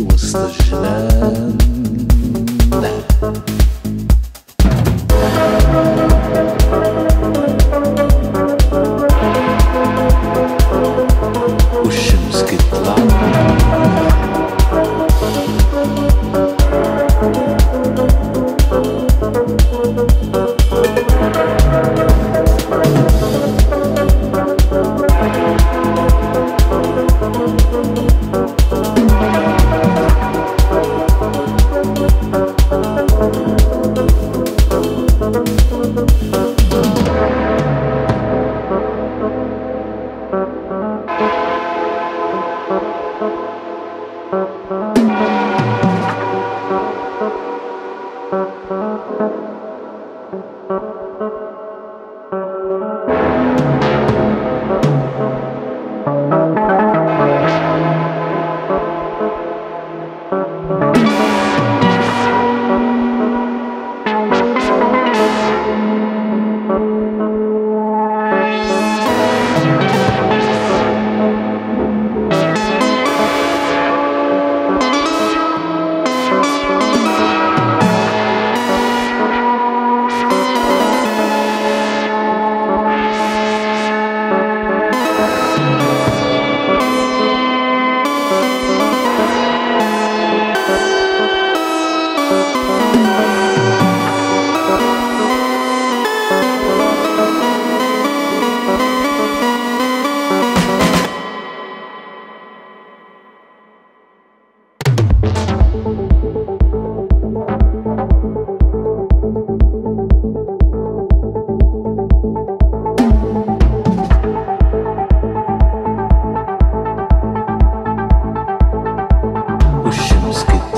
was the shame. oceans get